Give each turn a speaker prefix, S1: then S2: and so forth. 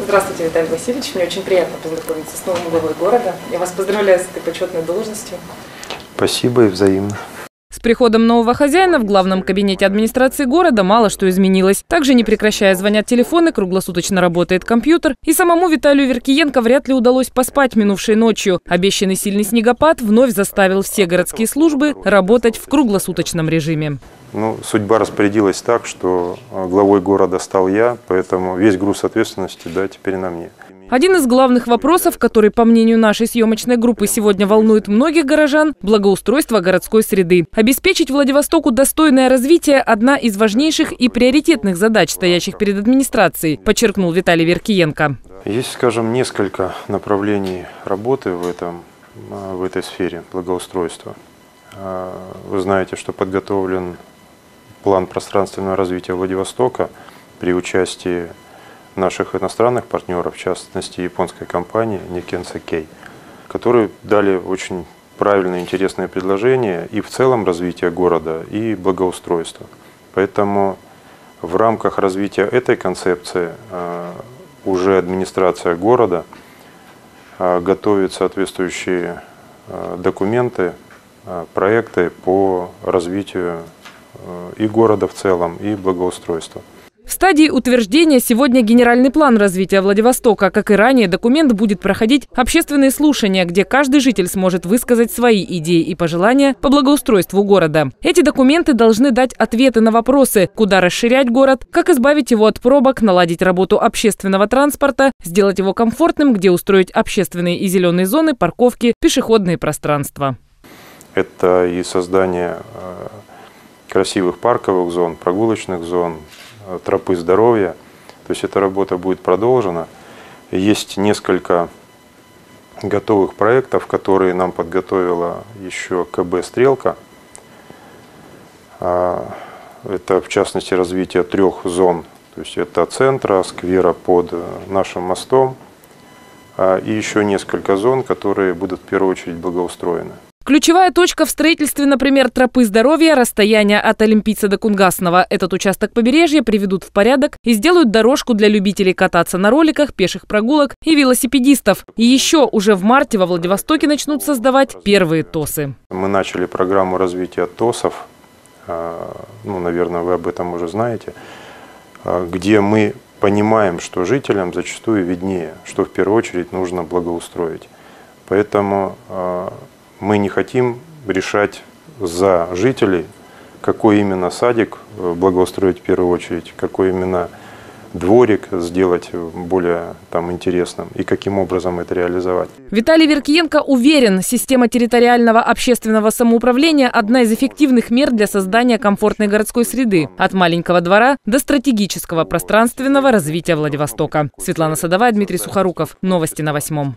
S1: Здравствуйте, Виталий Васильевич. Мне очень приятно познакомиться с новым главой города. Я вас поздравляю с этой почетной должностью.
S2: Спасибо и взаимно.
S3: С приходом нового хозяина в главном кабинете администрации города мало что изменилось. Также не прекращая звонят телефоны, круглосуточно работает компьютер. И самому Виталию Веркиенко вряд ли удалось поспать минувшей ночью. Обещанный сильный снегопад вновь заставил все городские службы работать в круглосуточном режиме.
S2: Ну, судьба распорядилась так, что а, главой города стал я, поэтому весь груз ответственности, да, теперь на мне.
S3: Один из главных вопросов, который, по мнению нашей съемочной группы, сегодня волнует многих горожан – благоустройство городской среды. Обеспечить Владивостоку достойное развитие – одна из важнейших и приоритетных задач, стоящих перед администрацией, подчеркнул Виталий Веркиенко.
S2: Есть, скажем, несколько направлений работы в, этом, в этой сфере благоустройства. А, вы знаете, что подготовлен план пространственного развития Владивостока при участии наших иностранных партнеров, в частности японской компании Никенса Кей, которые дали очень правильные, интересные предложения и в целом развития города, и благоустройства. Поэтому в рамках развития этой концепции а, уже администрация города а, готовит соответствующие а, документы, проекты по развитию и города в целом, и благоустройства.
S3: В стадии утверждения сегодня генеральный план развития Владивостока. Как и ранее, документ будет проходить общественные слушания, где каждый житель сможет высказать свои идеи и пожелания по благоустройству города. Эти документы должны дать ответы на вопросы, куда расширять город, как избавить его от пробок, наладить работу общественного транспорта, сделать его комфортным, где устроить общественные и зеленые зоны, парковки, пешеходные пространства.
S2: Это и создание э, красивых парковых зон, прогулочных зон, тропы здоровья. То есть эта работа будет продолжена. Есть несколько готовых проектов, которые нам подготовила еще КБ «Стрелка». А, это, в частности, развитие трех зон. То есть это центра, сквера под нашим мостом а, и еще несколько зон, которые будут в первую очередь благоустроены.
S3: Ключевая точка в строительстве, например, тропы здоровья, расстояние от Олимпийца до Кунгасного. Этот участок побережья приведут в порядок и сделают дорожку для любителей кататься на роликах, пеших прогулок и велосипедистов. И еще уже в марте во Владивостоке начнут создавать первые ТОСы.
S2: Мы начали программу развития ТОСов, а, ну, наверное, вы об этом уже знаете, а, где мы понимаем, что жителям зачастую виднее, что в первую очередь нужно благоустроить. Поэтому а, мы не хотим решать за жителей, какой именно садик э, благоустроить в первую очередь, какой именно дворик сделать более там, интересным и каким образом это реализовать.
S3: Виталий Веркиенко уверен, система территориального общественного самоуправления – одна из эффективных мер для создания комфортной городской среды от маленького двора до стратегического пространственного развития Владивостока. Светлана Садовая, Дмитрий Сухоруков. Новости на восьмом.